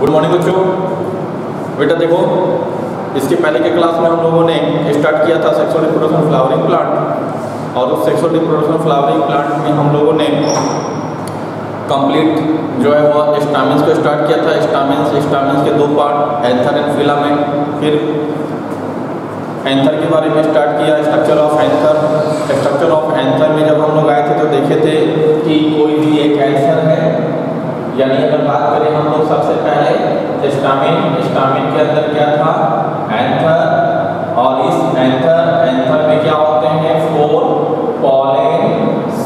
Good morning बच्चों। बेटा देखो, इसके पहले के क्लास में हम लोगों ने स्टार्ट किया था सेक्सुअल रिप्रोडक्शन फ्लावरिंग प्लांट और उस सेक्सुअल रिप्रोडक्शन फ्लावरिंग प्लांट में हम लोगों ने कंप्लीट जो है वो स्टामिन्स को स्टार्ट किया था। स्टामिन्स स्टामिन्स के दो पार्ट एंथर एंड फिलामेंट फिर एंथर के बारे में स्टार्ट किया structure of anther structure of anther में जब हम लोग आए थे तो देखे थे कि कोई भी एक एंसर है यानी अगर बात करें हम लोग सबसे पहले स्टामिन स्टामिन के अंदर क्या था? एंथर और इस एंथर एंथर में क्या होते हैं? फोर पॉलन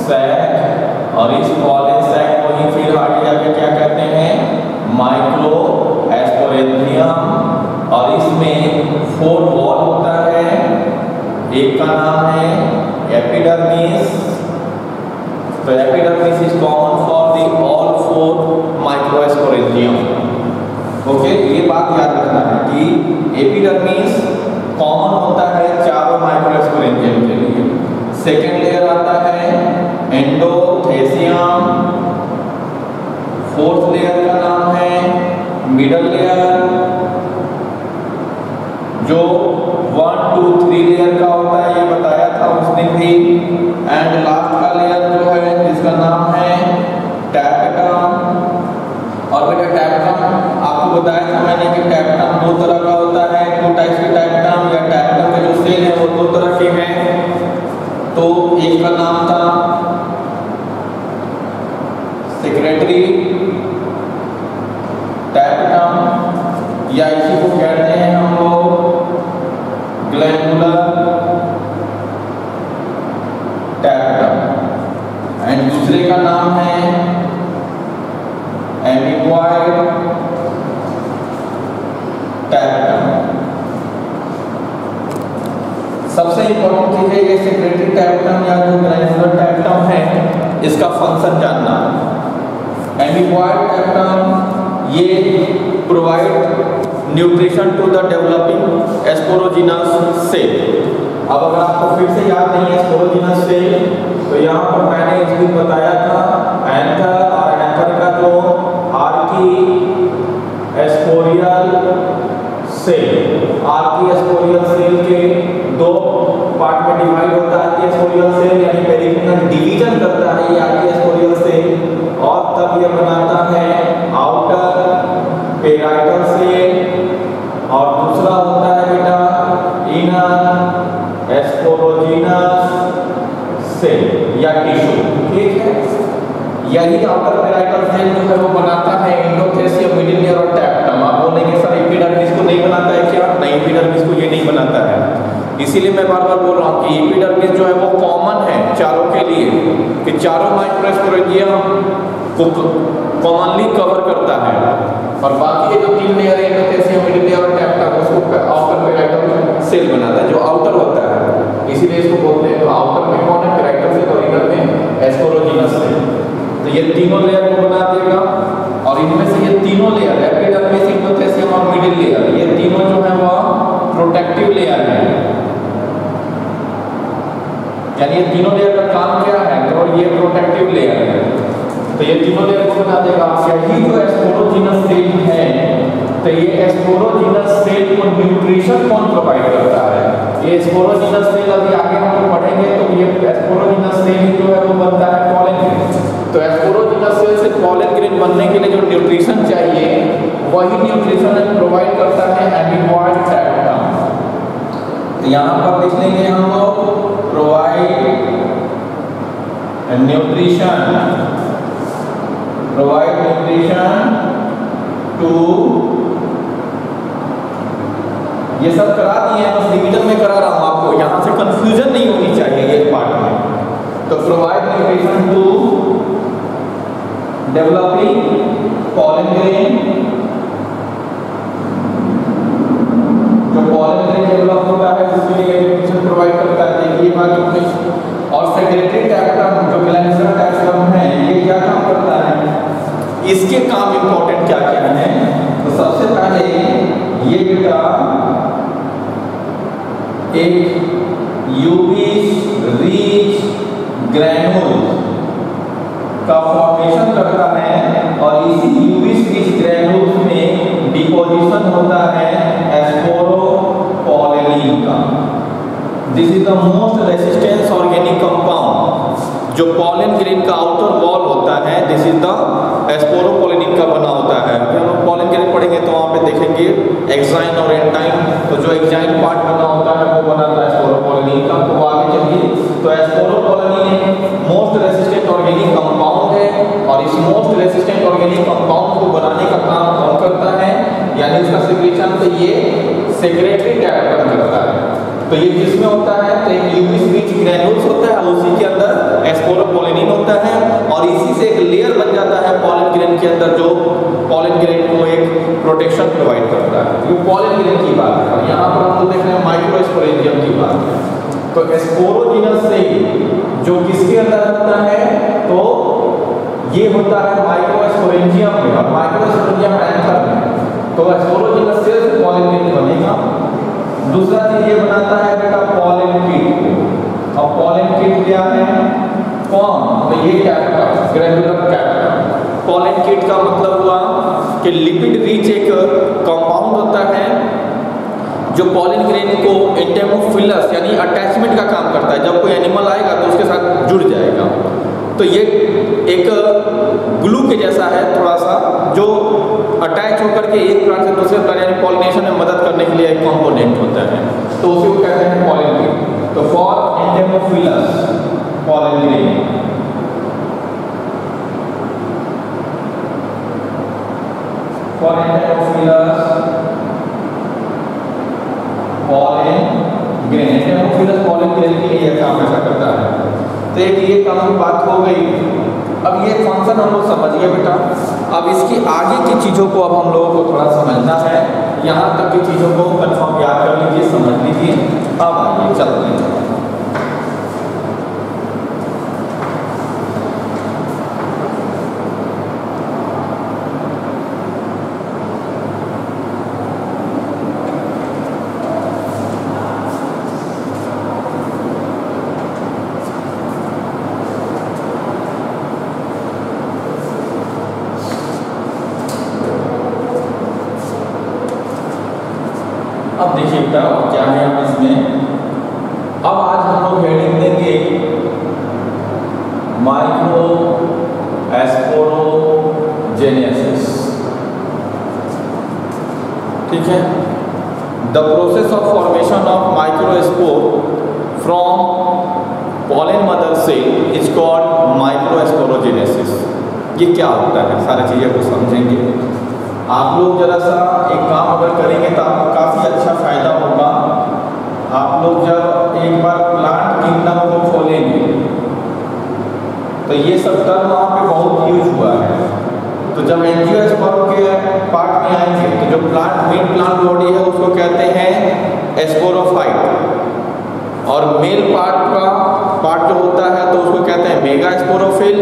सैक और इस पॉलन सैक को ही फिर आगे जाके क्या कहते हैं? माइक्रो एस्पोरेंथियम और इसमें फोर वॉल होता है। एक का नाम है एपिडर्मिस तो epidermis is common for the all four microsporangium okay ये बात याद रखना है कि एपिडर्मिस कॉमन होता है चारों माइक्रोस्पोरेंजियम के लिए। सेकेंड लेयर आता है एंडोथेसियम फोर्थ लेयर का नाम है मिडल लेयर जो वन टू थ्री लेयर का होता है, ये बताया था उस दिन भी। एंड लास्ट का लेयर जो है, जिसका नाम है टैपेटम और बेटा टैपेटम आपको बताया था मैंने कि टैपेटम दो तरह का होता है टू टाइप्स के टैपेटम या टैपेटम के जो सेल है वो दो तरह के हैं तो एक का नाम था सेक्रेटरी टैपेटम या इसी को कहते हैं हम लोग ग्लैंडुलर टैपेटम एंड दूसरे का नाम है एमिक्वाइड टैपेटम सबसे इंपॉर्टेंट चीज़ है ये सेक्रेटरी टैपेटम या जो ग्लैंडुलर टैपेटम है इसका फ़ंक्शन जानना एमिक्वाइड टैपेटम ये provide nutrition to the developing sporogenous cell अब अगर आपको फिर से याद नहीं है एस्पोरोजिनस सेल तो यहाँ पर मैंने इस दिन बताया था एंथर और एंथर का जो archesporial cell archesporial cell के दो पार्ट में डिवाइड होता है आर्की एस्पोरियल सेल यानी पेरिफेरल डिवीज़न करता है ये एस्पोरियल सेल और तब ये बनाता है आउटर पेराइटल सेल और दूसरा होता है बेटा इनर एस्पोरोजिनस सेल या टिश्यू ठीक है? यही आउटर पेराइटल सेल जो है वो बनाता है एंडोथेसियम मिडिल लेयर और टैप्टम आप बोलेंगे सर एपिडर्मिस को नहीं बनाता है क्या? नहीं एपिडर्मिस को ये नहीं बनाता है। इसीलिए मैं बार बार बोल रहा हूँ कि एपिडर्मिस जो है वो कॉमन है चारों के लिए, कि चारों माइक्रोस्पोरेंजियम को कॉमनली कवर करता है। और बाकी जो तीन लेयर है एंडोथेसियम मिडिल और टैप्टम उसको आउटर पेराइटल सेल बनाता है, जो आउटर होता है। इसीलिए इसको बोलते हैं तो आउटर में कौन है? पेराइटल सेल और इनर में एस्पोरोजिनस सेल तो ये तीनों लेयर को बना देगा, और इनमें से ये तीनों लेयर एपिडर्मिस एंडोथेसियम और मिडिल लेयर ये तीनों जो है वह प्रोटेक्टिव लेयर है। यानी ये तीनों लेयर का काम क्या है? तो ये प्रोटेक्टिव लेयर है। तो ये तीनों लेयर को बना देगा, यही जो एस्पोरोजिनस सेल है तो ये एस्पोरोजिनस सेल को न्यूट्रिशन कौन प्रोवाइड करता है? ये एस्पोरोजिनस सेल अभी आगे हम लोग पढ़ेंगे तो ये एस्पोरोजिनस सेल जो है वो बनता है पॉलन ग्रेन तो एस्पोरोजिनस सेल से पॉलन ग्रेन बनने के लिए जो न्यूट्रिशन चाहिए, वही न्यूट्रिशन प्रोवाइड करता है टैप्टम तो यहाँ पर लिख लेंगे हम लोग। Provide nutrition provide nutrition to ये सब करा दिए हैं, बस डिवीज़न में करा रहा हूँ आपको। यहाँ से कंफ्यूजन नहीं होनी चाहिए ये पार्ट में। तो provide nutrition to developing pollen grain जो पॉलन ग्रेन डेवलप होता है, उसके लिए न्यूट्रिशन प्रोवाइड करता है देखिए बात अपने और सेक्रेटरी टैप्टम जो ग्लैंडुलर टैप्टम है, ये क्या काम करता है? इसके काम इंपॉर्टेंट क्या क्या है? तो सबसे पहले ये बेटा एक यूवी रीच ग्रैनुल का फॉर्मेशन करता है और इसी यूवी रीच ग्रैनुल में पोजीशन होता है एस्पोरोपोलिन का। This is the most resistance organic compound जो पॉलन ग्रेन का आउटर वॉल होता है दिस इज़ द एस्पोरोपोलिन का बना होता है। अभी हम पॉलन ग्रेन पढ़ेंगे तो वहाँ पे देखेंगे एक्साइन और एंटाइन तो जो एक्साइन पार्ट बना होता है, वो बनाता है एस्पोरोपोलिन का। तो आगे चलिए। तो एस्पोरोपोलिन एक मोस्ट रेसिस्टेंट ऑर्गेनिक कंपाउंड है और इस मोस्ट रेसिस्टेंट ऑर्गेनिक कंपाउंड को बनाने का काम कौन करता है? यानी उसका सिक्रेशन तो ये सेक्रेटरी कैरेक्टर करता है। तो ये किसमें होता है तो एक यूवी स्पीच ग्रैन्यूल्स होता है उसी के अंदर एस्पोरोपोलिन होता है, और इसी से एक लेयर बन जाता है पॉलन ग्रेन के अंदर, जो पॉलन ग्रेन को एक प्रोटेक्शन प्रोवाइड करता है। ये पॉलन ग्रेन की बात है। यहाँ पर हम लोग देख रहे हैं माइक्रोस्पोरेंजियम की बात है। तो एस्पोरोजिनस से, जो किसके अंदर होता है तो ये होता है माइक्रोस्पोरेंजियम में, और माइक्रोस्पोरेंजियम एंथर में। तो एस्ट्रोलॉजी का सिर्फ़ पॉलिटिक बनेगा। दूसरा चीज़ ये बनाता है, बेटा पॉलिन किट और पॉलिन किट क्या है? कौन तो ये capital granular capital pollen kit का मतलब हुआ कि लिपिड रिच एक कंपाउंड होता है जो पॉलन ग्रेन को एंटेमोफिलस यानी अटैचमेंट का काम करता है, जब कोई एनिमल आएगा तो उसके साथ जुड़ जाएगा। तो ये एक ग्लू के जैसा है थोड़ा सा जो अटैच होकर के एक प्लांट से दूसरे प्लांट यानी पॉलिनेशन में मदद करने के लिए एक कॉम्पोनेंट होता है। तो उसी को कहते हैं पॉलिन ग्रेन तो for entomophilous pollen grain for entomophilous pollen grain entomophilous pollen grain के लिए काम ऐसा करता है। तो एक ये काम बात हो गई। अब ये फ़ंक्शन हम लोग समझिए बेटा। अब इसकी आगे की चीज़ों को अब हम लोगों को थोड़ा समझना है। यहाँ तक की चीज़ों को कन्फर्म याद कर लीजिए, समझ लीजिए। अब आइए चलते हैं अब देखिए बेटा क्या है अब इसमें अब आज हम लोग हेडिंग देंगे माइक्रो एस्पोरोजेनेसिस ठीक है the process of formation of microspore from pollen mother cell is called microsporogenesis ये क्या होता है सारी चीज़ें को समझेंगे आप लोग जरा सा एक काम अगर करेंगे तो आपको काफ़ी अच्छा फ़ायदा होगा आप लोग जब एक बार प्लांट किंगडम को खोलेंगे तो ये सब टर्म वहाँ पे बहुत यूज़ हुआ है। तो जब एंजियोस्पर्म के पार्ट में आएँगे तो जो प्लांट मेन प्लांट बॉडी है, उसको कहते हैं एस्पोरोफाइट और मेल पार्ट का पार्ट जो होता है तो उसको कहते हैं मेगा स्पोरोफिल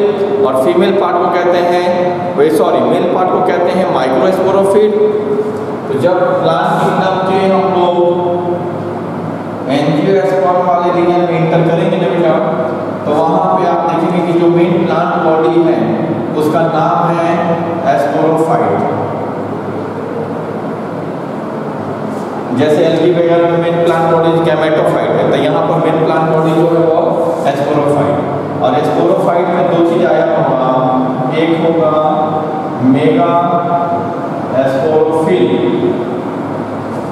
और फीमेल पार्ट को कहते हैं वे सॉरी मेल पार्ट को कहते हैं माइक्रो स्पोरोफिल तो जब प्लांट किंगडम के हम लोग एंजियोस्पर्म वाले रीजन में इंटर करेंगे ना बेटा तो वहाँ पे आप देखेंगे कि जो मेन प्लांट बॉडी है, उसका नाम है एस्पोरोफाइट जैसे एल्गी वगैरह में मेन प्लांट बॉडी गैमेटोफाइट है तो यहाँ पर मेन प्लांट बॉडी जो है वो एस्पोरोफाइट और एस्पोरोफाइट में दो चीज़ आया होगा, एक होगा मेगा एस्पोरोफिल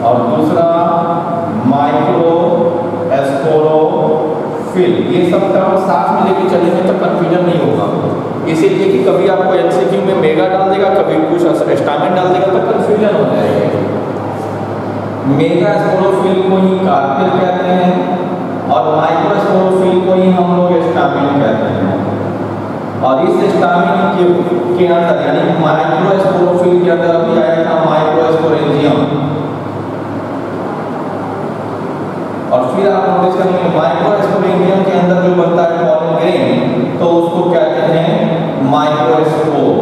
और दूसरा माइक्रो एस्पोरोफिल ये सब टर्म साथ में लेके चलेंगे तो कंफ्यूजन नहीं होगा। इसीलिए कि कभी आपको एमसीक्यू में मेगा डाल देगा कभी कुछ स्टामिन डाल देगा तो कंफ्यूजन हो जाएगा। मेगा स्पोरोफिल को ही कार्पेल कहते हैं और माइक्रो स्पोरोफिल को ही हम लोग स्टामिन कहते हैं। और इस स्टामिन के, के अंदर यानी माइक्रो स्पोरोफिल के अंदर अभी आया था माइक्रो स्पोरेंजियम और फिर आप नोटिस करेंगे माइक्रो स्पोरेंजियम के अंदर जो बनता है पॉलन ग्रेन तो उसको क्या कहते हैं? माइक्रोस्पोर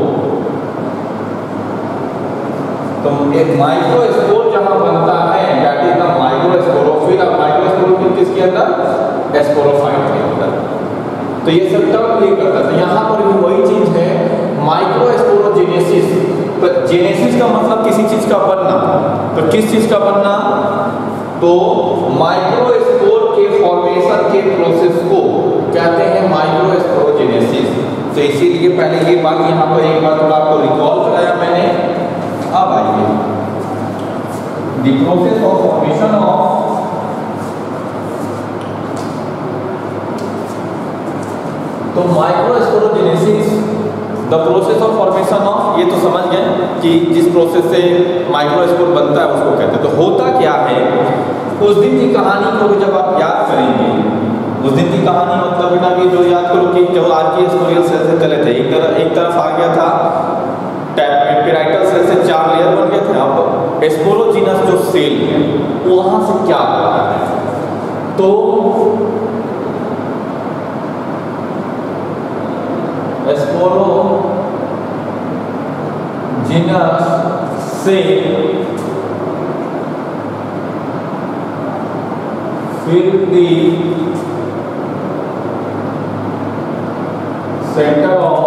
तो एक माइक्रोस्पोर जहाँ बनता है दैट इज़ द माइक्रोस्पोरोफिल और माइक्रोस्पोरोफिल किसके अंदर? एस्पोरोफाइट के अंदर. तो ये सब टर्म ये करता है। तो यहाँ पर भी वही चीज़ है माइक्रोस्पोरोजेनेसिस तो जेनेसिस का मतलब किसी चीज़ का बनना। तो किस चीज़ का बनना? तो माइक्रोस्पोर के फॉर्मेशन के प्रोसेस को कहते हैं माइक्रोस्पोरोजेनेसिस तो इसीलिए पहले ये बात यहाँ पर एक बार थोड़ा आपको रिकॉल कराया मैंने। अब आइए। The process of formation of तो microsporogenesis the process of formation of ये तो समझ गए कि जिस प्रोसेस से माइक्रोस्पोर बनता है उसको कहते हैं। तो होता क्या है? उस दिन की कहानी को भी जब आप याद करेंगे, उस दिन की कहानी मतलब बेटा कि जो याद करो कि जो आज की स्पोरियल सेल से चले थे, एक तरफ़ एक तरफ़ आ गया था पेराइटल सेल से चार लेयर बन गए थे, अब स्पोरोजिनस जो सेल है, वहाँ से क्या रहा है? तो स्पोरोजिनस যেটা সে ফিরতি center of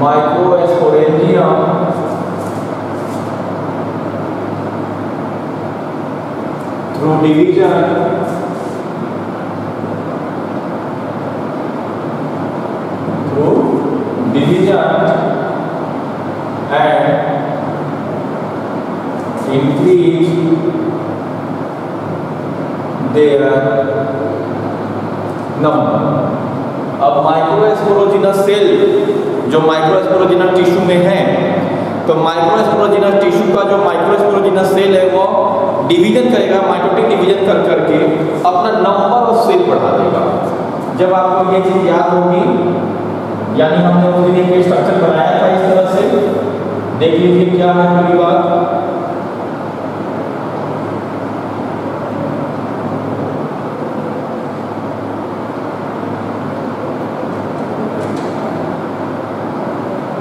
microsporangium through division. Division and increase their number अब माइक्रोस्पोरोजिनस सेल जो माइक्रोस्पोरोजिनस टिश्यू में है तो माइक्रोस्पोरोजिनस टिश्यू का जो माइक्रोस्पोरोजिनस सेल है, वो डिवीज़न करेगा माइटोटिक डिवीज़न कर करके अपना नंबर ऑफ़ सेल बढ़ा देगा। जब आपको ये चीज़ याद होगी यानी हमने लोगों ने एक स्ट्रक्चर बनाया था इस तरह से। देख लीजिए क्या है पूरी बात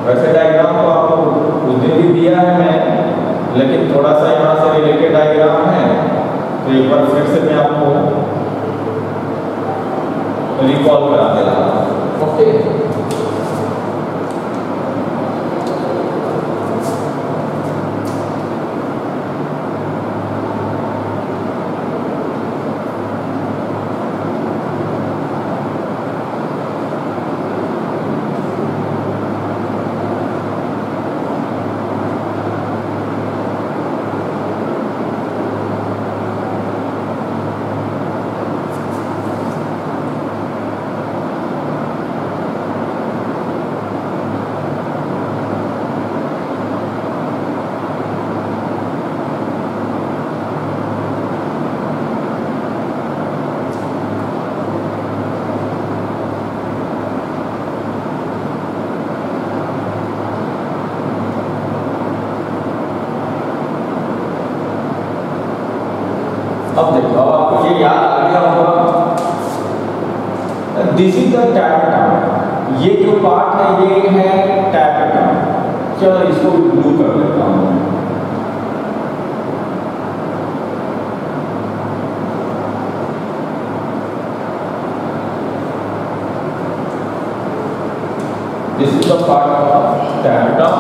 वैसे डायग्राम तो आपको उस दिन भी दिया है मैं लेकिन थोड़ा सा यहाँ से रिलेटेड डायग्राम है तो एक बार फिर से मैं आपको रिकॉल करा दे रहा हूँ ओके अब देखो अब आपको ये याद आ गया होगा टैपेटम ये जो पार्ट है, ये है टैपेटम चलो इसको ब्लू कर देता हूँ। This is the part of tapetum.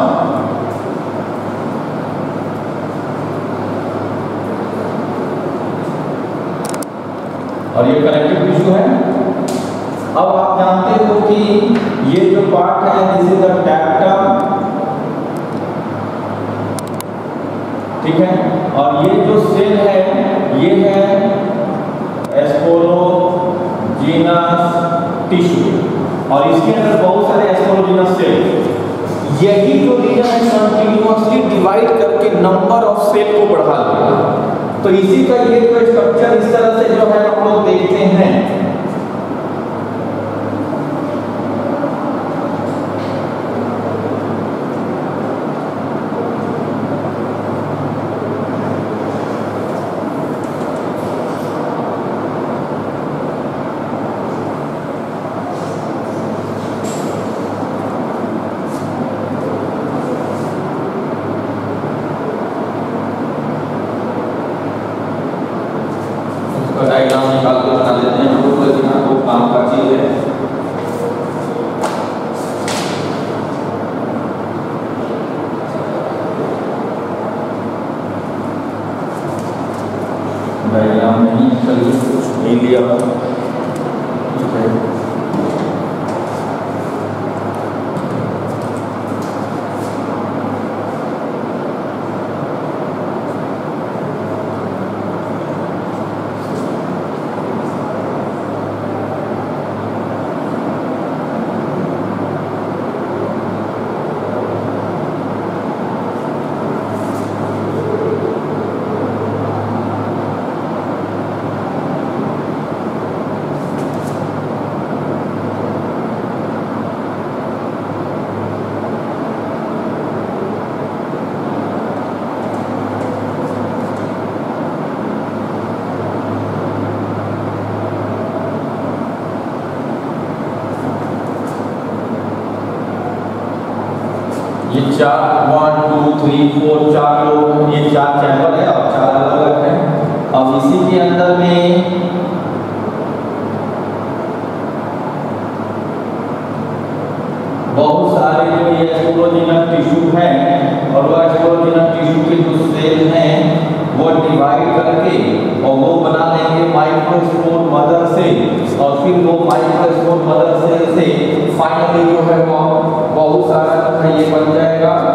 और ये कनेक्टिव टिश्यू है अब आप जानते हो कि ये जो पार्ट है दिस इज़ द टैप्टम ठीक है? और ये जो सेल है, ये है एस्पोरोजीनस टिश्यू और इसके अंदर बहुत सारे एस्पोरोजीनस सेल यही जो रीजन है कंटिन्यूअसली डिवाइड करके नंबर ऑफ़ सेल को बढ़ा देगा तो इसी का ये जो स्ट्रक्चर इस तरह से जो है, हम लोग देखते हैं। चार वन टू थ्री फोर चार लोग ये चार चैम्बर है और चार अलग अलग है अब इसी के अंदर में बहुत सारे जो ये एक्सप्लोजिनल टिश्यू हैं और वो एक्सप्लोजिनल टिश्यू के जो सेल हैं वो डिवाइड करके और वो बना लेंगे माइक्रोस्पोर मदर से और फिर वो माइक्रोस्पोर मदर सेल से फाइनली जो है वो है ये बन जाएगा।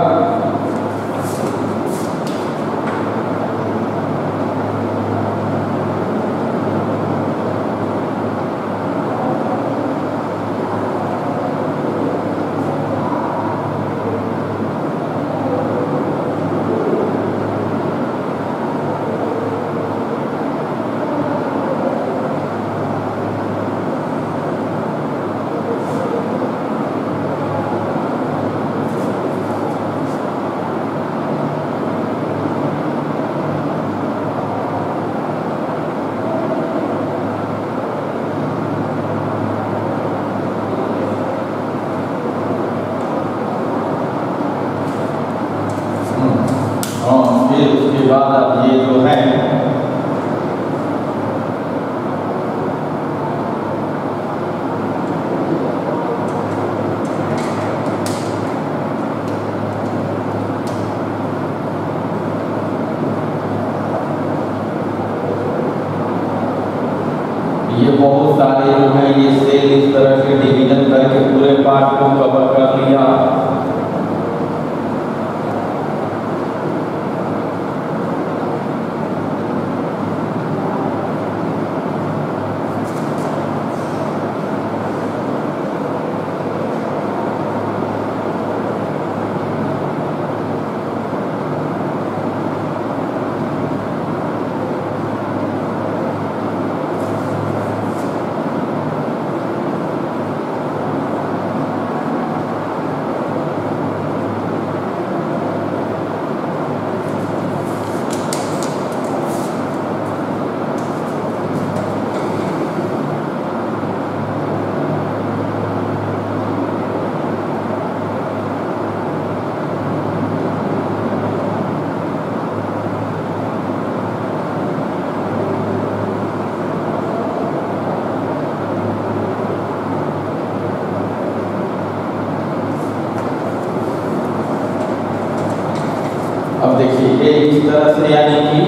तरह से यानी कि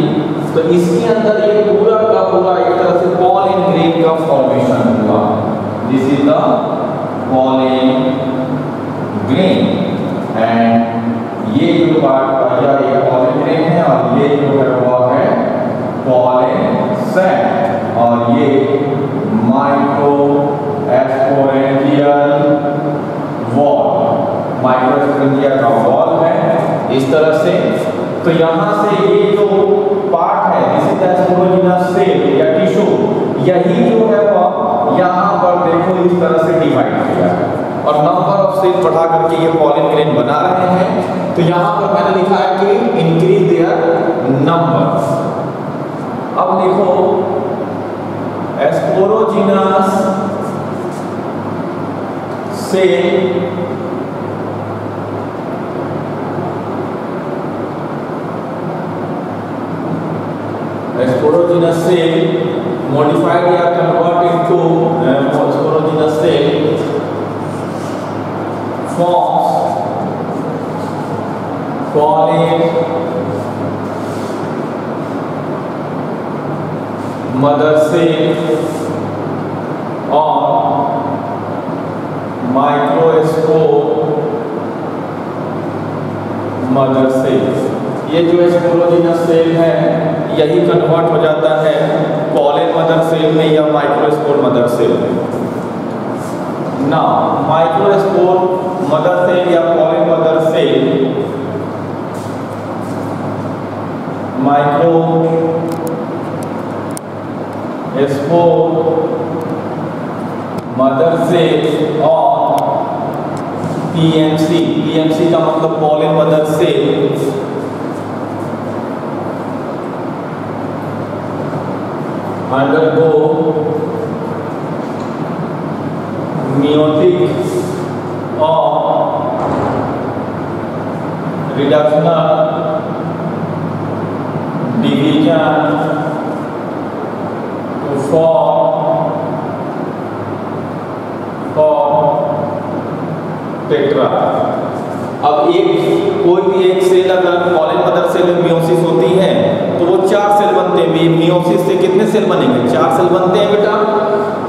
तो इसके अंदर ये पूरा का पूरा एक तरह से पॉलिन ग्रेन का फॉर्मेशन हुआ। This is the pollen grain and ये जो पार्ट का ये पॉलिन ग्रेन है और ये जो है वो है पॉलिन सेट और ये माइक्रो एस्पोरेंजियल वॉल माइक्रोस्पोरेंजिया का वॉल है। इस तरह से तो यहाँ से ये जो पार्ट है दिस इज़ एस्पोरोजिनस सेल या टिश्यू यही जो है वो यहाँ पर देखो, इस तरह से डिवाइड किया। और नंबर ऑफ़ सेल बढ़ा करके ये पॉलिन ग्रेन बना रहे हैं। तो यहाँ पर मैंने लिखा है कि इंक्रीज देयर नंबर अब देखो sporogenous cell phosphorogenous cell modified or converted into uh, phosphorogenous cell forms folate mother cell or microscope mother cell ये जो स्पोरोजिनस सेल है यही कन्वर्ट हो जाता है कॉलेज मदर सेल में या माइक्रोस्पोर मदर सेल में। ना माइक्रोस्पोर मदर सेल या pollen mother cell microspore mother cell और पीएमसी पीएमसी का मतलब pollen mother undergo meiotic or reductional division to form form tetra अब एक कोई भी एक सेल अगर पॉलिन मदर सेल में मियोसिस होती है तो वो चार सेल बनते हैं मियोसिस से कितने सेल बनेंगे? चार सेल बनते हैं बेटा,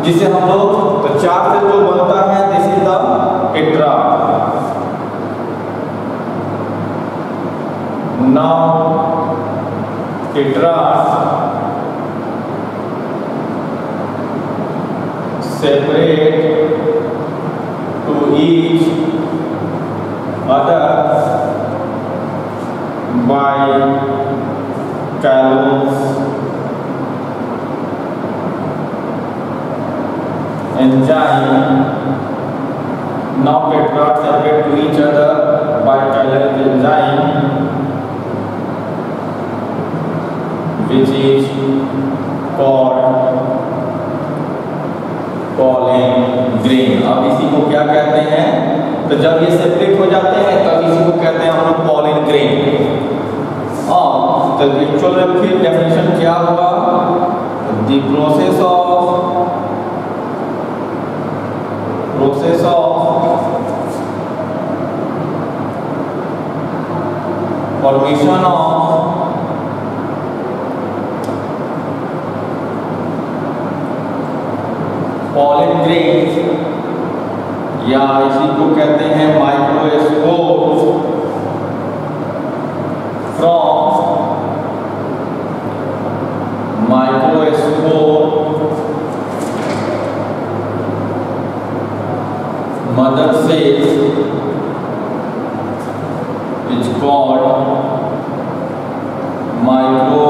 जिसे हम लोग तो चार सेल जो बनता है this is the now tetra separate to each other by calories enzyme now tetrads separate to each other by calories enzyme which is called pollen grain अब इसी को क्या कहते हैं तो जब ये सेपरेट हो जाते हैं तब इसी को कहते हैं हम लोग पॉलिन ग्रेन में फिर डेफिनेशन क्या होगा the process of process of formation of grain या इसी को कहते हैं माइक्रोस्कोप फ्रॉम से इज़ कॉल्ड माइक्रो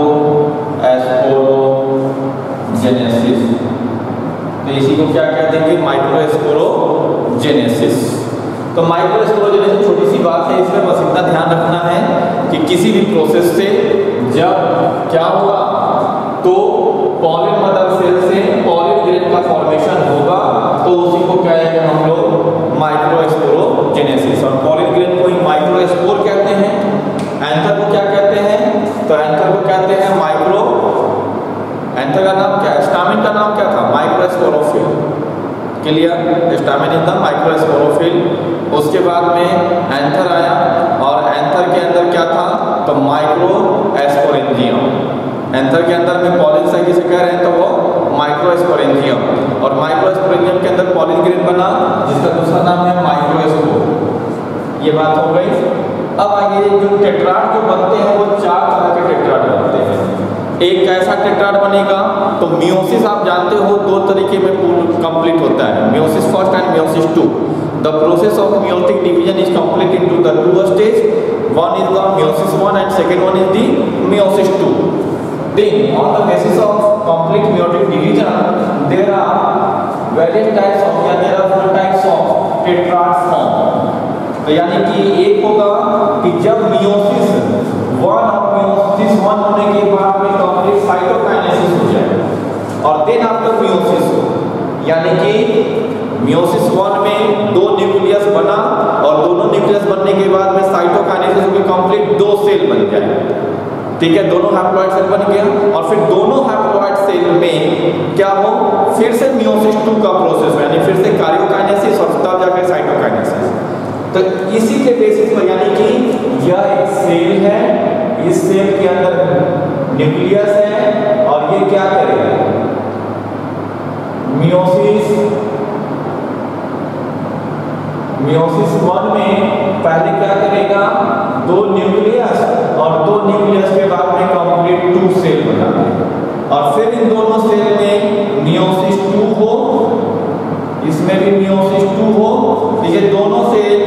एस्पोरोजेनेसिस तो इसी को क्या कहते हैं माइक्रो एस्पोरो जेनेसिस तो माइक्रोस्पोरोजेनेसिस छोटी सी बात है, इसमें बस इतना ध्यान रखना है कि किसी भी प्रोसेस से जब क्या होगा? तो पॉलिन मदर सेल से पॉलिन ग्रेन का फॉर्मेशन होगा तो उसी को कहेंगे हम लोग? माइक्रोस्पोरोजेनेसिस और पॉलिन ग्रेन को ही माइक्रोस्पोर कहते हैं। एंथर को क्या कहते हैं? तो एंथर को कहते हैं माइक्रो एंथर का नाम क्या स्टामिन का नाम क्या था? Microsporophyll clear stamen in the microsporophyll उसके बाद में एंथर आया, और एंथर के अंदर क्या था? तो माइक्रो एस्पोरेंजियम एंथर के अंदर में पॉलिन से किसे कह रहे हैं तो वो माइक्रो एस्पोरेंजियम और माइक्रो एस्पोरेंजियम के अंदर पॉलिन ग्रेन बना, जिसका दूसरा नाम है माइक्रोस्कोप। ये बात हो गई। अब आगे जो टेट्राड जो बनते हैं, वो चार तरह के टेट्राड बनते हैं। एक कैसा टेट्राड बनेगा? तो मियोसिस आप जानते हो, दो तरीके में कंप्लीट होता है। Meiosis first and meiosis two the process of meiotic division is complete into the two stage one is the meiosis one and second one is the meiosis two then, on the basis of complete meiotic division, there are various types of, या there are four types of tetrad form तो यानी कि एक होगा कि जब meiosis one और meiosis one होने के बाद में कंप्लीट साइटोकाइनेसिस हो जाए। और देन आफ्टर मियोसिस यानी कि मियोसिस वन में दो न्यूक्लियस बना और दोनों न्यूक्लियस बनने के बाद में साइटोकाइनेसिस में कंप्लीट दो सेल बन जाए। ठीक है, दोनों हैप्लॉइड सेल बन गया और फिर दोनों हैप्लॉइड सेल में क्या हो? फिर से मियोसिस टू का प्रोसेस यानी फिर से कार्योकाइनेसिस और तब जाकर साइटोकाइनेसिस तो इसी के बेसिस पर, यानी कि यह एक सेल है, इस सेल के अंदर न्यूक्लियस है और ये क्या करेगा? मियोसिस मियोसिस वन में पहले क्या करेगा दो न्यूक्लियस और दो न्यूक्लियस के बाद में कंप्लीट टू सेल बना और फिर इन दोनों सेल में मियोसिस टू हो, इसमें भी मियोसिस टू हो, ठीक है, दोनों सेल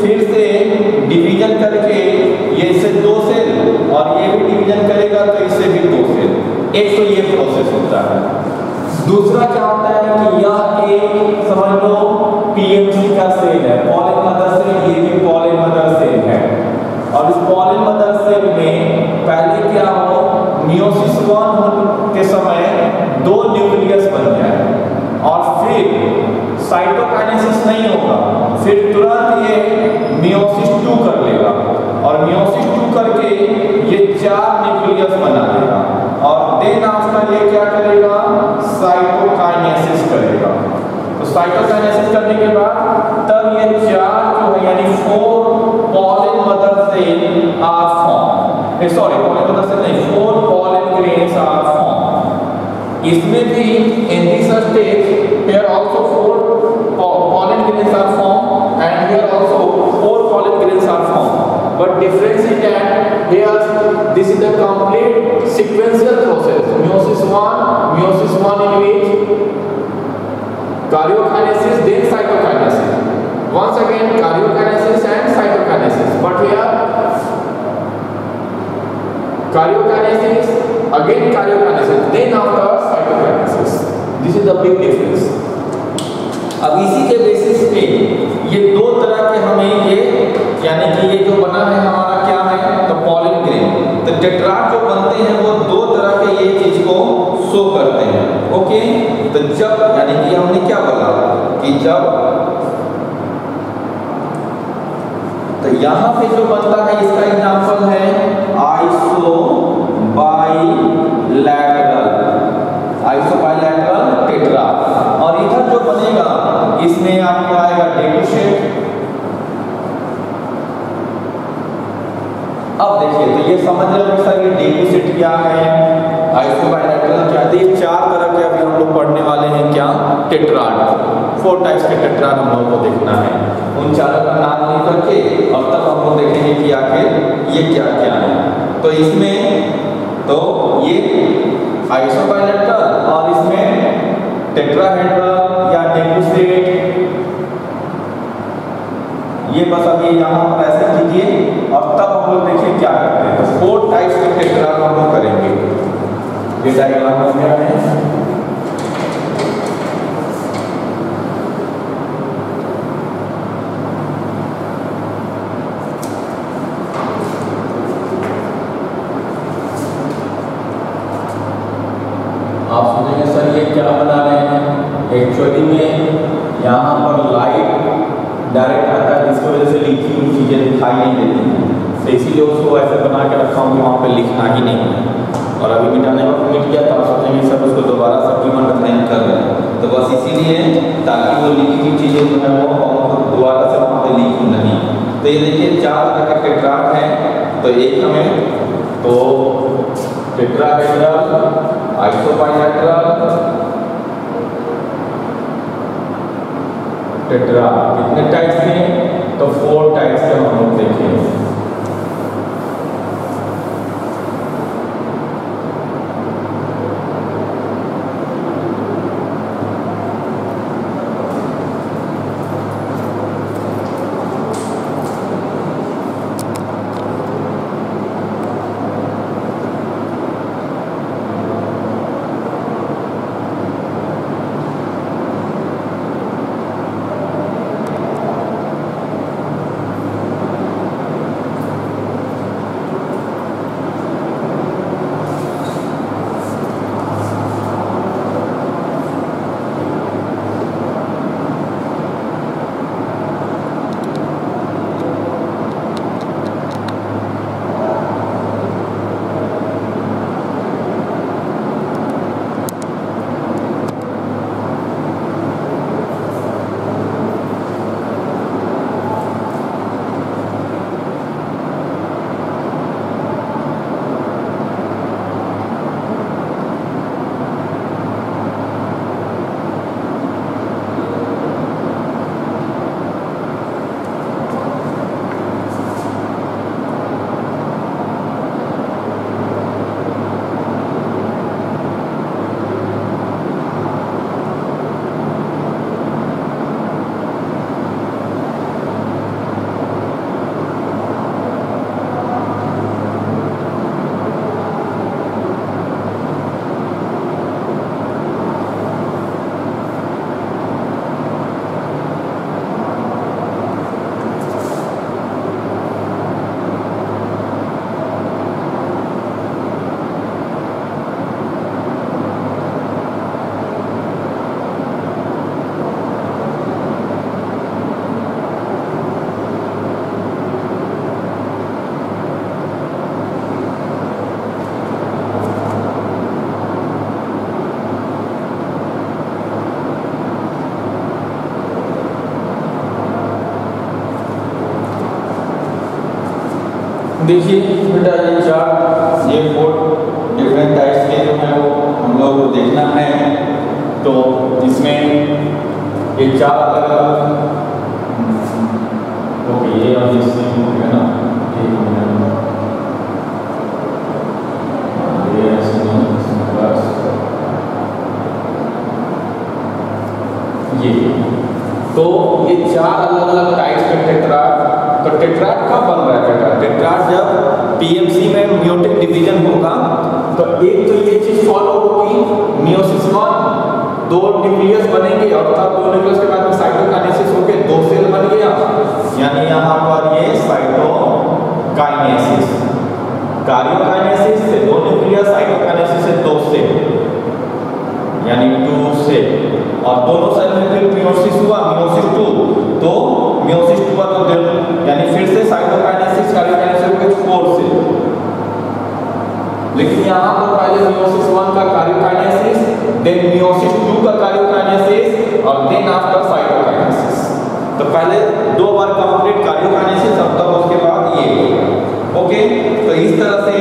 फिर से डिवीज़न करके ये से दो सेल और ये भी डिवीज़न करेगा तो इससे भी दो सेल एक तो ये प्रोसेस होता है। दूसरा क्या होता है कि यह एक, समझ लो पीएमसी का सेल है। पॉलिन मदर सेल ये भी पॉलिन मदर सेल है। और इस पॉलिन मदर सेल में पहले क्या हो मियोसिस वन के समय दो न्यूक्लियस बन जाए। और फिर साइटोकाइनेसिस नहीं होगा। फिर तुरंत ये मियोसिस टू कर लेगा। और मियोसिस टू करके ये चार न्यूक्लियस बना लेगा और देन आफ्टर ये क्या करेगा साइटोकाइनेसिस करेगा तो साइटोकाइनेसिस करने के बाद तब ये चार जो है यानी four pollen mother cell are form sorry pollen mother cell नहीं four pollen grains are form इसमें भी stage here also four pollen grains are formed and here also four pollen grains are formed but difference is that here this is the complete sequential process meiosis 1 1 karyokinesis then cytokinesis once again karyokinesis and cytokinesis but here karyokinesis again karyokinesis then after cytokinesis this is the big difference अब इसी के basis पे ये दो तरह के हमें ये यानी कि ये जो बना है हमारा क्या है तो पॉलिन ग्रेन तो टेट्राड जो बनते हैं, वो दो तरह के ये चीज़ को शो करते हैं। ओके? तो जब, यानी कि हमने क्या बोला? कि जब तो यहाँ पे जो बनता है, इसका एग्जांपल है isobilateral isobilateral tetra और इधर जो बनेगा, इसमें आपको आएगा डेटू शेप अब देखिए तो ये समझ हो सर, ये डेटू सेट क्या है? आइसो बाइलैटरल क्या है, ये चार तरह के अभी हम लोग पढ़ने वाले हैं, क्या? टेट्राड। फोर टाइप्स के टेट्राड हम लोग को देखना है। उन चारों का नाम लिख करके अब तक हम लोग देखेंगे कि आखिर ये क्या क्या है। तो इसमें तो ये आइसोबाइलेट्रल और इसमें टेट्राहेड्रल या डेक्यूसेट ये बस अभी यहाँ पर ऐसे कीजिए और तक हम लोग देखिए क्या करते हैं। तो फोर टाइप्स के डायग्राम हम लोग करेंगे। ये डायग्राम क्या है आप सोचेंगे सर ये क्या बना रहे हैं एक्चुअली में यहाँ पर लाइट डायरेक्ट आता है जिसकी वजह से लिखी हुई चीज़ें दिखाई नहीं देती हैं तो इसीलिए उसको ऐसे बना के रखा हूँ कि वहाँ पे लिखना ही नहीं है। और अभी मिटाने का मिट गया तो आप सोचेंगे सर उसको दोबारा सब की रिप्रेजेंट कर रहे हैं। तो बस इसीलिए, ताकि वो लिखी हुई चीज़ें जो है, वो दोबारा से वहाँ पे लिखी नहीं। तो ये देखिए, चार तरह के टेट्राट हैं। तो एक हमें तो टेट्राहेड्रल आइसोबाइलेट्रल टेट्रा कितने टाइप्स के तो फोर टाइप्स के हम लोग देखेंगे। देखिए, बेटा, ये चार, ये फोर डिफरेंट टाइप्स के जो है वो हम लोग को देखना है। तो इसमें ये चार अलग अलग ओके, ये अब इसमें हो गया ना, ये हो ये तो ये चार अलग अलग टाइप्स के टेट्राड तो टेट्राड कब बन रहा है बेटा? टेट्राड जब पीएमसी में म्यूटिक डिवीज़न होगा तो एक तो ये चीज़ फॉलो होगी मियोसिस वन दो न्यूक्लियस बनेंगे, और तब दो न्यूक्लियस के बाद में साइटोकाइनेसिस होके दो सेल बन गया। यानी यहाँ पर ये साइटोकाइनेसिस कार्योकाइनेसिस से दो न्यूक्लियस साइटोकाइनेसिस से दो सेल यानी टू सेल और दोनों सेल में फिर मियोसिस हुआ मियोसिस टू तो मियोसिस टू का तो यानी फिर से साइटोकाइनेसिस कार्योकाइनेसिस गए फोर सेल लेकिन यहाँ पर पहले मियोसिस वन का कार्योकाइनेसिस देन मियोसिस टू का कार्योकाइनेसिस और देन आफ्टर साइटोकाइनेसिस तो पहले दो बार कंप्लीट कार्योकाइनेसिस अब तक उसके बाद ये। ओके तो इस तरह से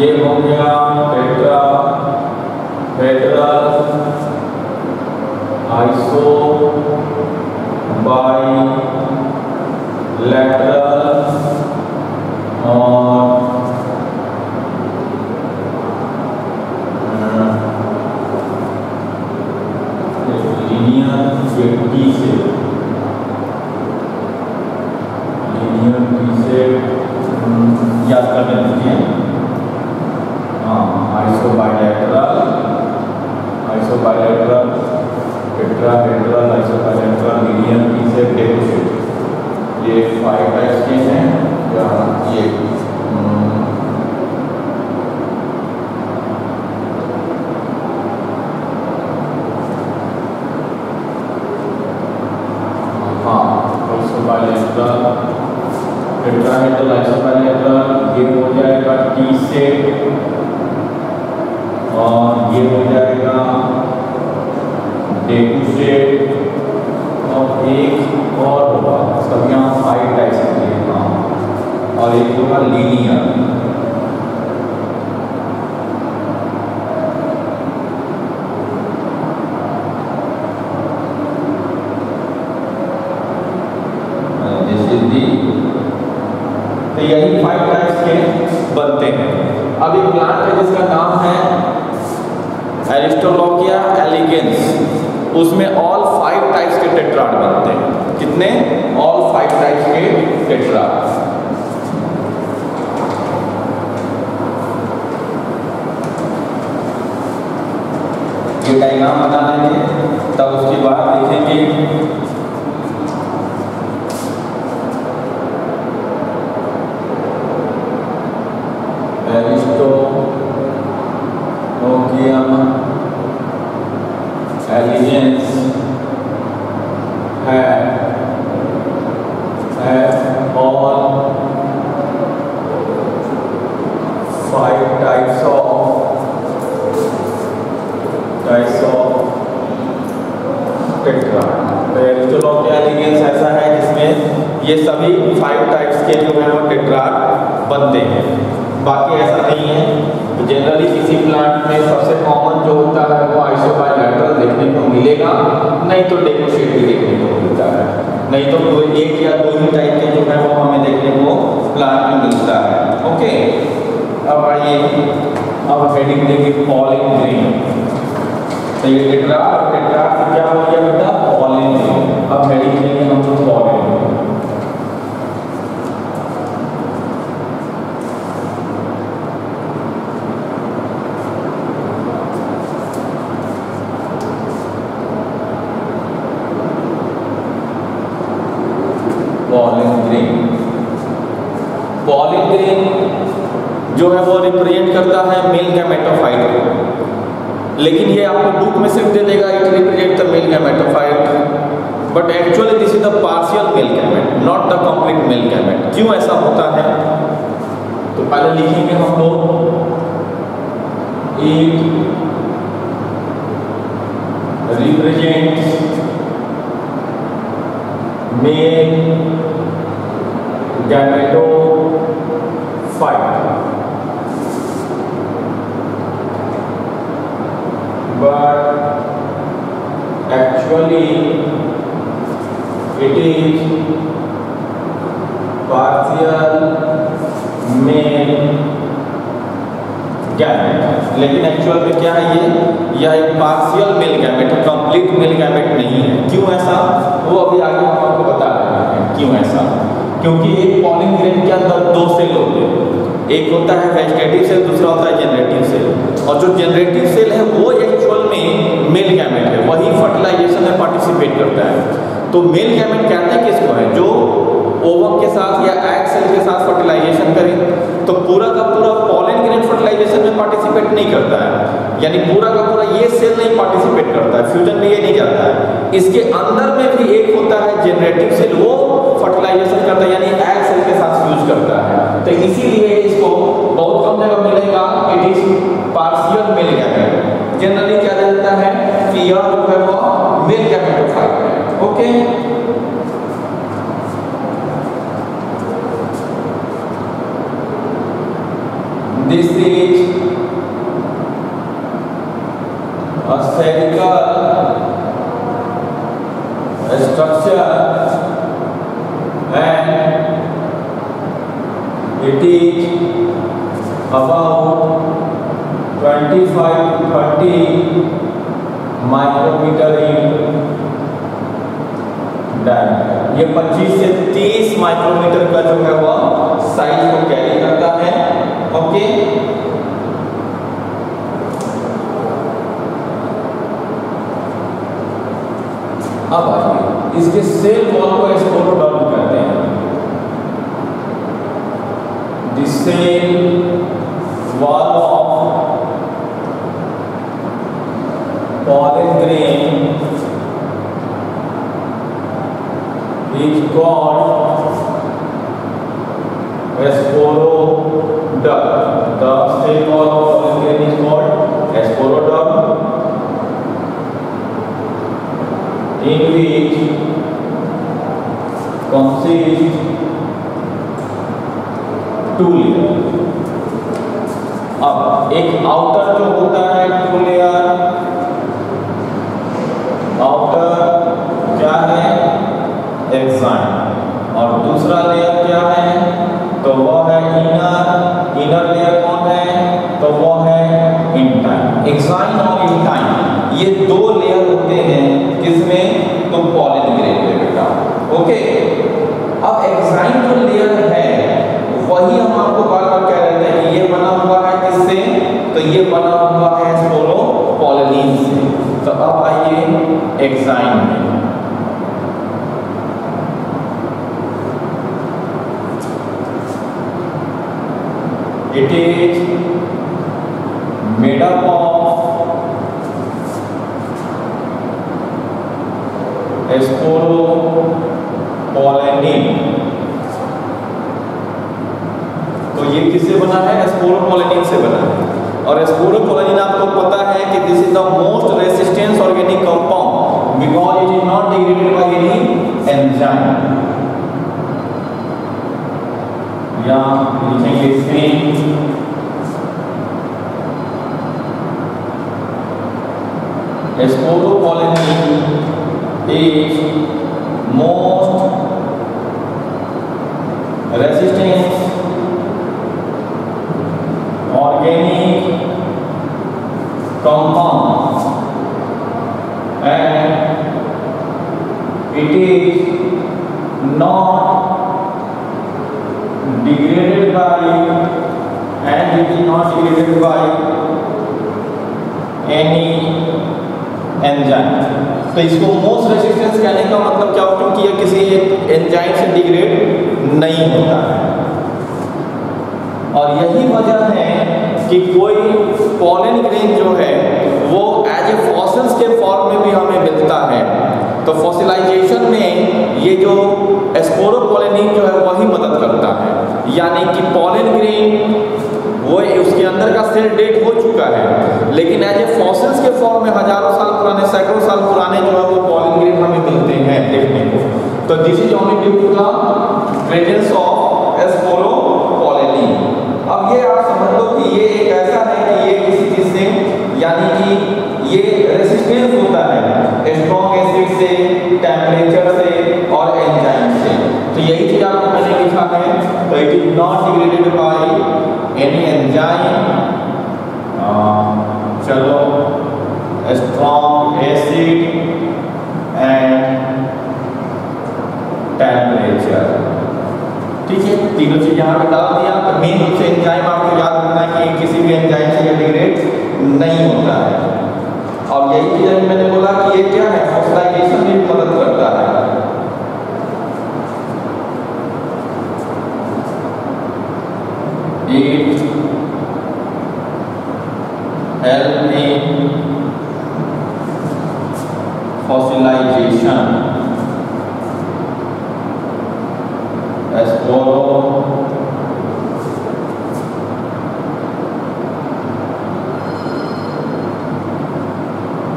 ये हो गया tetrahedral isobilateral और लीनियर ये टी से लीनियर टी से याद कर लेते हैं हाँ isobilateral isobilateral tetrahedral isobilateral linear T से डेकोशेट ये फाइव टाइप्स के हैं या ये हम्म, हाँ isobilateral tetrahedral isobilateral ये हो जाएगा टी से और ये हो जाएगा डेकू शेड और एक और होगा सब यहाँ फाइव टाइप्स के लिए हाँ और एक होगा लीनियर जैसे दी तो यही फाइव टाइप्स के बनते हैं अब एक प्लांट है जिसका नाम है एरिस्टोलोकिया एलिगेंस उसमें ऑल फाइव टाइप्स के टेट्राड बनते हैं कितने ऑल फाइव टाइप्स के टेट्राड ये डायग्राम बना लेंगे तब उसके बाद देखेंगे Aristogium elegans have have all five types of types of tetra तो एरिस्टोलोगिया एलिगेंस ऐसा है जिसमें ये सभी फाइव टाइप्स के जो है वो टेट्राड बनते हैं बाकी ऐसा नहीं है तो जनरली किसी प्लांट में सबसे कॉमन जो होता है वो आइसोबाइलेटरल देखने को मिलेगा नहीं तो डेकोशेट भी देखने को मिलता है नहीं तो कोई एक या दो ही टाइप के जो है वो हमें देखने को प्लांट में मिलता है ओके अब आइए अब हेडिंग देंगे पॉलिन ग्रीन तो ये टेट्रा और टेट्रा से क्या हो गया बेटा पॉलिन ग्रीन अब हेडिंग देंगे हम लोग pollen pollen grain pollen grain जो है वो रिप्रेजेंट करता है मेल गैमेटोफाइट को लेकिन ये आपको बुक में सिर्फ़ दे देगा it represent the male gametophyte but actually this is the partial male gamete not the complete male gamete क्यों ऐसा होता है तो पहले लिखेंगे हम लोग it represents male gametophyte but actually it is partial male gamete लेकिन एक्चुअल में क्या है ये? यह एक partial male gamete complete male gamete नहीं है। क्यों ऐसा? वो अभी आगे हम आपको बता रहे हैं क्यों ऐसा? क्योंकि एक पॉलिन ग्रेन के अंदर दो सेल होते हैं। एक होता है वेजिटेटिव सेल दूसरा होता है जनरेटिव सेल और जो जनरेटिव सेल है, वो एक्चुअल में मेल गैमेट है। वही फर्टिलाइजेशन में पार्टिसिपेट करता है। तो मेल गैमेट कहते हैं किसको है? जो ओवम के साथ या एग सेल के साथ फर्टिलाइजेशन करे तो पूरा का पूरा पॉलन ग्रेन फर्टिलाइजेशन में पार्टिसिपेट नहीं करता है। यानी पूरा का पूरा ये सेल नहीं पार्टिसिपेट करता है फ्यूजन में ये नहीं जाता है। इसके अंदर में भी एक होता है जनरेटिव सेल वो फर्टिलाइजेशन करता है, यानी एग सेल के साथ फ्यूज करता है। तो इसीलिए इसको बहुत कम जगह मिलेगा it is partial male gamete generally क्या रहता है कि यह जो है वो मेल गैमेटोफाइट है। Okay this is a spherical structure and it is about 25 to 30 micrometer in diameter ये 25 से 30 माइक्रोमीटर का जो है वह साइज़ को कैरी करता है ओके। अब इसके सेल वॉल को ऐसे बोलो डॉल करते हैं। जिससे wall of pollen Wall of is called sporoduct, in which consists two layer अब एक आउटर जो होता है टू लेयर आउटर क्या है? एक्साइन और दूसरा लेयर क्या है? तो वह है इनर इनर लेयर है इंटाइन एक्साइन और इंटाइन ये दो लेयर होते हैं किसमें? तो पॉलिन ग्रेन में बेटा ओके अब एक्साइन जो लेयर है, वही हम आपको बार बार कह रहे कि ये बना हुआ है किससे? तो ये बना हुआ है स्पोरो पॉलिनीन से। तो अब आइए एक्साइन में। It is made up of sporopollenin तो ये किससे बना है? स्पोरोपोलिनिन से बना है। और स्पोरोपोलिनिन आपको पता है कि this is the most resistance organic compound because it is not degraded by any enzyme या लिखेंगे same Sporopollenin is most resistant organic compound. And it is not degraded by and it is not degraded by any enzyme तो इसको most resistance कहने का मतलब क्या होता है? कि यह किसी एंजाइम से डिग्रेड नहीं होता है। और यही वजह है कि कोई पॉलन ग्रेन जो है, वो एज ए फॉसिल्स के फॉर्म में भी हमें मिलता है। तो फॉसिलाइजेशन में ये जो स्पोरोपोलेनिन जो है, वही मदद करता है। यानी कि पॉलन ग्रेन वो उसके अंदर का सेल डेट हो चुका है। लेकिन एज ए फॉसिल्स के फॉर्म में हज़ारों साल पुराने, सैकड़ों साल पुराने जो है वो पॉलिन ग्रेन हमें मिलते हैं देखने को। तो this is only due to the presence of sporopollenin अब ये आप समझ लो कि ये एक ऐसा है कि ये किसी चीज़ से, यानी कि ये रेसिस्टेंस होता है स्ट्रॉन्ग एसिड से टेम्परेचर से और एंजाइम से। तो यही चीज़ आपको मैंने लिखा है तो it is not degraded any enzyme चलो स्ट्रॉन्ग एसिड एंड टेम्परेचर ठीक है, तीनों चीज़ यहाँ पे डाल दिया। तो मेन रूप से एंजाइम आपको याद रखना है कि किसी भी एंजाइम से डिग्रेड नहीं होता है। और यही चीज़ मैंने बोला कि ये क्या है? फॉस्फोराइलेशन में मदद करता है it help in fossilization Esporo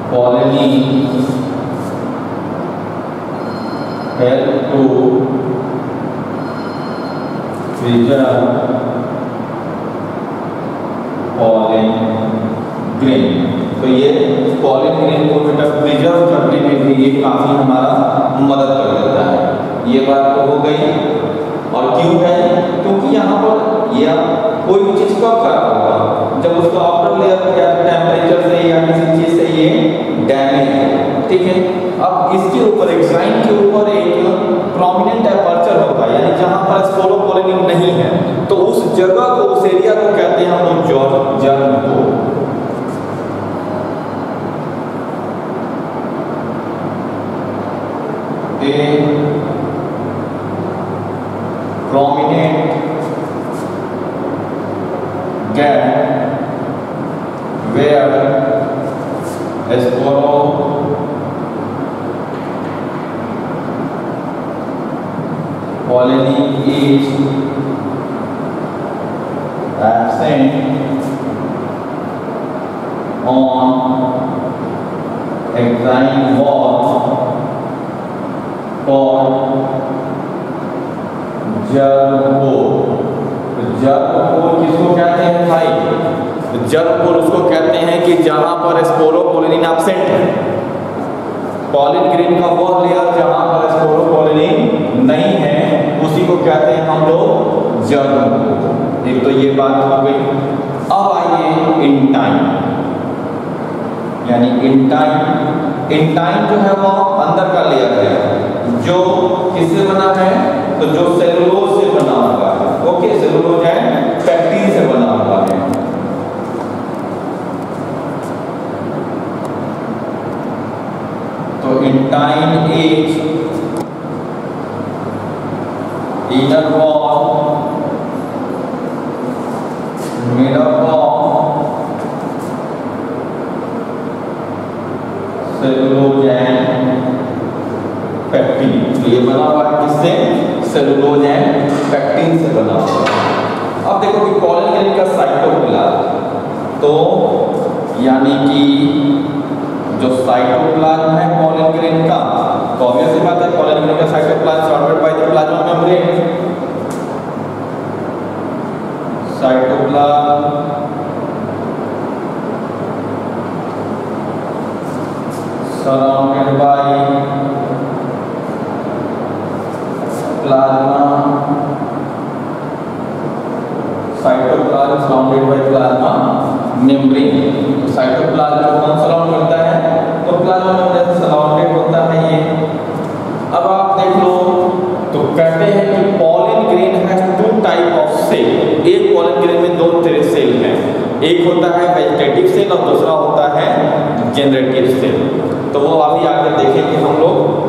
colony help to preserve pollen grain तो ये पॉलिन ग्रेन को बेटा प्रिजर्व करने में भी ये काफ़ी हमारा मदद कर देता है। ये बात तो हो गई। और क्यों है? क्योंकि यहाँ पर यह कोई भी चीज़ कब खराब होगा? जब उसका आउटर लेयर या टेम्परेचर से या किसी चीज़ से ये डैमेज है। ठीक है? अब इसके ऊपर, एक साइन के ऊपर एक प्रोमिनेंट एपर्चर होगा, यानी जहाँ पर स्पोरोपोलिन नहीं है तो उस जगह को, उस एरिया को कहते हैं हम लोग जॉर्ज जर्म को। A prominent. Gap where sporo colony is pollen grain का वो लेयर जहाँ पर स्पोरोपोलिन नहीं है, उसी को कहते हैं हम लोग जर्म एक तो ये बात हो गई। अब आइए इंटाइन यानी इंटाइन इंटाइन जो है वो अंदर का लेयर है। जो किससे बना है? तो जो सेलुलोज से बना हुआ है। ओके सेलुलोज है पैक्टिन से बना हुआ है intine as inner wall middle wall cellulose and pectin ये बना हुआ है किससे? सेलुलोज एंड पैक्टिन से बना हुआ है। अब देखो कि पॉलीग्रेन का साइटोप्लाज्म तो यानी कि जो साइटोप्लाज्म है पॉलीग्रेन का तो ऑब्वियस सी बात है पॉलीग्रेन का cytoplasm surrounded by the plasma membrane cytoplasm surrounded by plasma. Cytoplasm surrounded by plasma. Membrane. तो साइटोप्लाज्म को कौन सराउंड अब आप देख लो तो कहते हैं कि पॉलिन ग्रेन है टू टाइप ऑफ़ सेल एक पॉलिन ग्रेन में दो तरह सेल है। एक होता है वेजिटेटिव सेल और दूसरा होता है जेनरेटिव सेल तो वो अभी आगे देखेंगे हम लोग।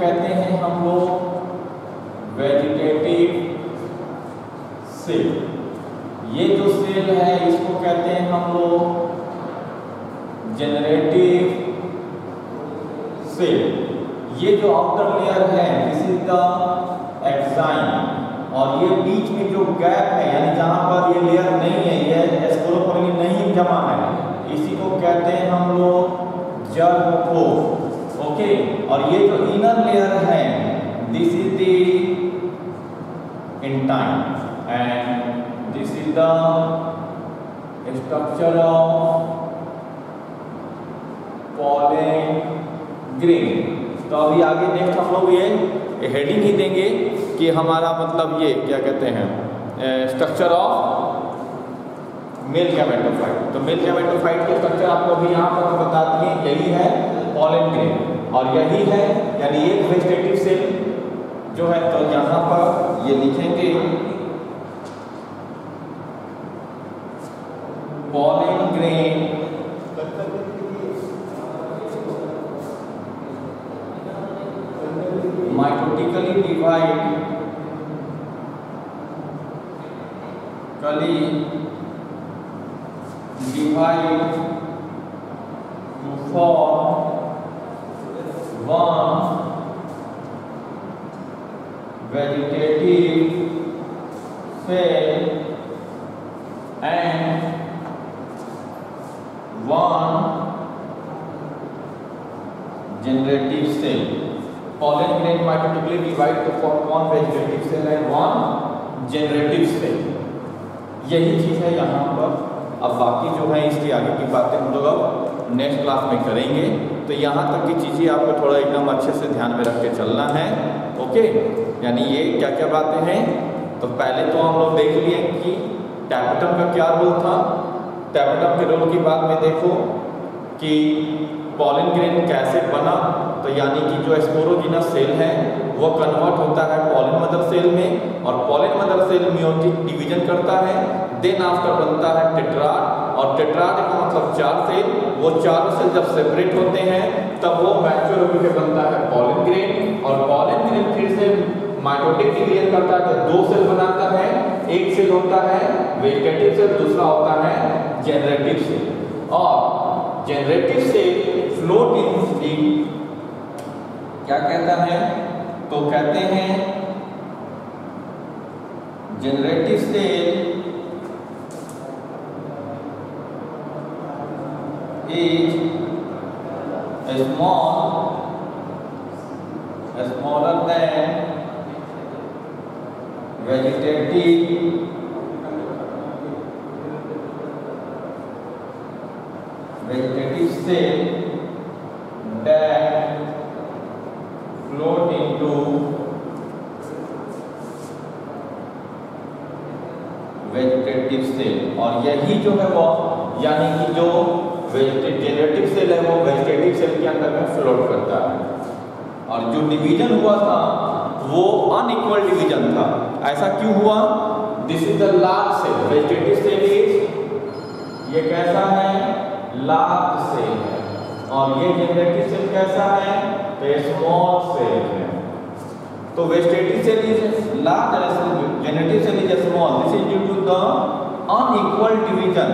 कहते हैं हम लोग वेजिटेटिव सेल ये जो सेल है, इसको कहते हैं हम लोग जनरेटिव सेल ये जो आउटर लेयर है दिस इज़ द एक्साइन और ये बीच में जो गैप है, यानी जहाँ पर ये लेयर नहीं है, ये स्कोरोपोलिन नहीं जमा है, इसी को कहते हैं हम लोग जर्म कोट ओके और ये जो इनर लेयर है this is the is the structure of pollen grain तो अभी आगे नेक्स्ट हम लोग ये हेडिंग ही देंगे कि हमारा मतलब ये, क्या कहते हैं स्ट्रक्चर ऑफ़ मेल कैमेटोफाइट तो मेल गैमेटोफाइट के स्ट्रक्चर आपको अभी यहाँ पर बता दिए, यही है पॉलन ग्रेन और यही है, यानी एक वेजिटेटिव सेल जो है तो यहाँ पर ये लिखेंगे पॉलन ग्रेन mitotically divide कली divide to form one vegetative cell and one generative cell. Pollen grain mitotically divide to form one vegetative cell and one generative cell. यही चीज़ है यहाँ पर अब बाकी जो है इसकी आगे की बातें हम लोग अब नेक्स्ट क्लास में करेंगे। तो यहाँ तक की चीज़ें आपको थोड़ा एकदम अच्छे से ध्यान में रख के चलना है। ओके यानी ये क्या क्या बातें हैं? तो पहले तो हम लोग देख लिए कि टैपेटम का क्या रोल था। टैपेटम के रोल की बात में देखो कि पॉलन ग्रेन कैसे बना। तो यानी कि जो स्पोरोजिनस सेल है, वो कन्वर्ट होता है पॉलन मदर सेल में और pollen mother cell meiotic division करता है। देन आफ्टर बनता है टेट्राड और टेट्राड का मतलब चार सेल वो चारों सेल जब सेपरेट होते हैं, तब वो मैच्योर होकर बनता है पॉलन ग्रेन और पॉलन ग्रेन फिर से माइटोटिक डिवीज़न करता है तो दो सेल बनाता है, एक सेल होता है वेजिटेटिव सेल दूसरा होता है जेनरेटिव सेल और generative cell float in the क्या कहता है? तो कहते हैं generative cell is small smaller than vegetative vegetative cell that float into vegetative cell और यही जो है वो यानी कि जो जेनेटिव सेल है, वो वेजिटेटिव सेल के अंदर में फ्लोट करता है। और जो डिवीज़न हुआ था, वो अनइक्वल डिवीज़न था। ऐसा क्यों हुआ? This is the large cell vegetative cell is ये कैसा है? लार्ज सेल है। और ये जेनरेटिव सेल कैसा है? तो स्मॉल सेल है। तो vegetative cell is large generative cell is small this is due to the unequal division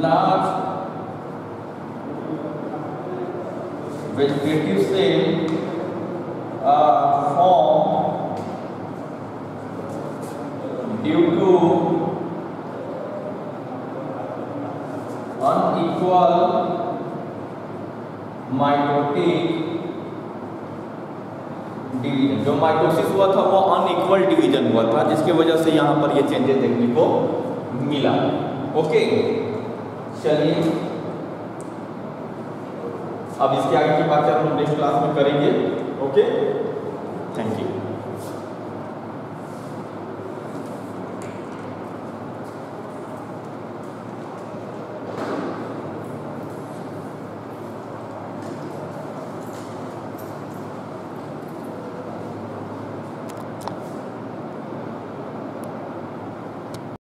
large vegetative cell are formed due to unequal division जो माइटोसिस हुआ था, वो अनइक्वल डिवीज़न हुआ था, जिसकी वजह से यहाँ पर ये चेंजेस देखने को मिला। ओके चलिए। अब इसके आगे की बात हम नेक्स्ट क्लास में करेंगे ओके थैंक यू